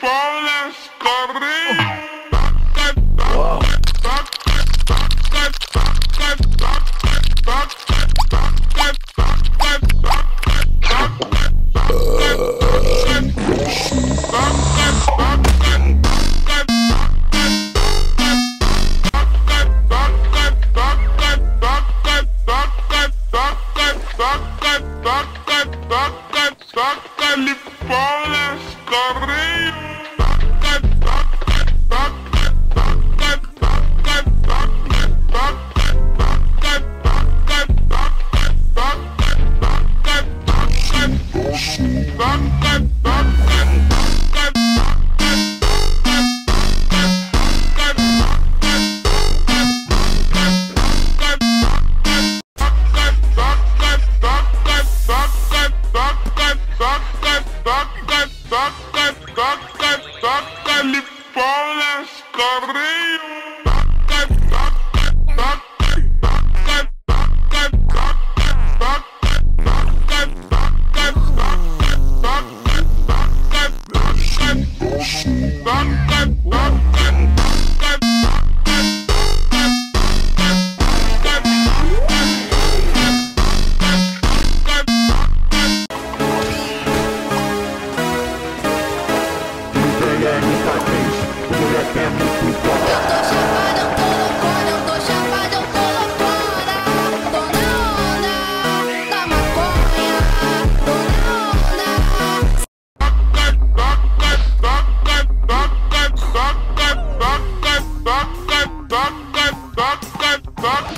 puedes correr. Σάκα λιγπόρε, καρύφι! Paulas Carneiro.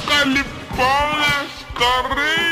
Καλυπτώνες, κορί!